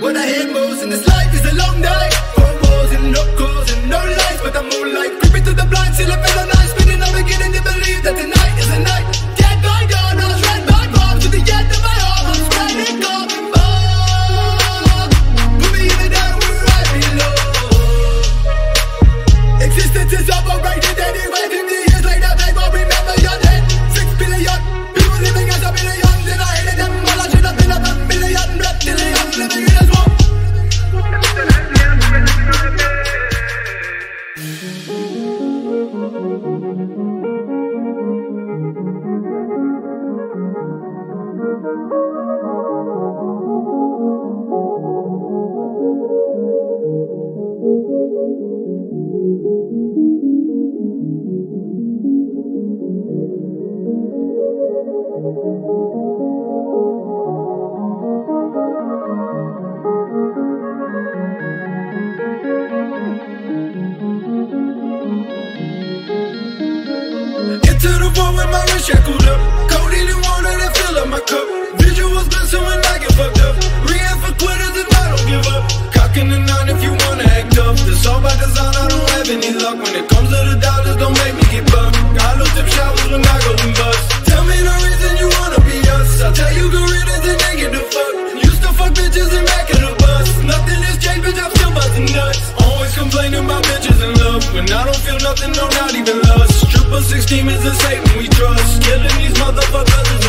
What I hate most in this life is a long night. Four walls and no calls and no lights, but the moonlight Into the war with my wrist shackled The dollars, don't make me get bucked. I look them showers when I go and bust. Tell me the reason you wanna be us. I tell you good riddance and they get the fuck. Used to fuck bitches and back of the bus. Nothing has changed, bitch, I'm still busting nuts. Always complaining about bitches and love. When I don't feel nothing, no, not even lust. Triple six demons and Satan we trust. Killing these motherfuckers is